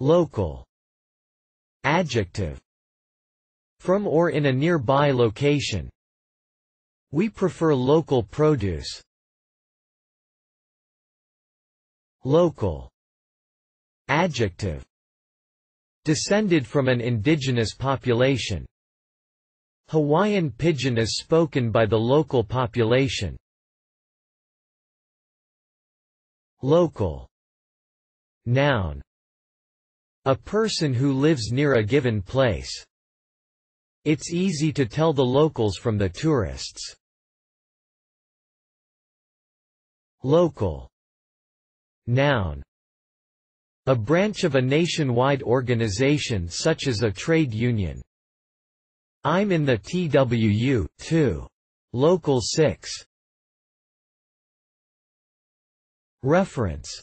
Local. Adjective. From or in a nearby location. We prefer local produce. Local. Adjective. Descended from an indigenous population. Hawaiian Pidgin is spoken by the local population. Local. Noun A person who lives near a given place. It's easy to tell the locals from the tourists. Local Noun A branch of a nationwide organization such as a trade union. I'm in the TWU, too. Local 6. Reference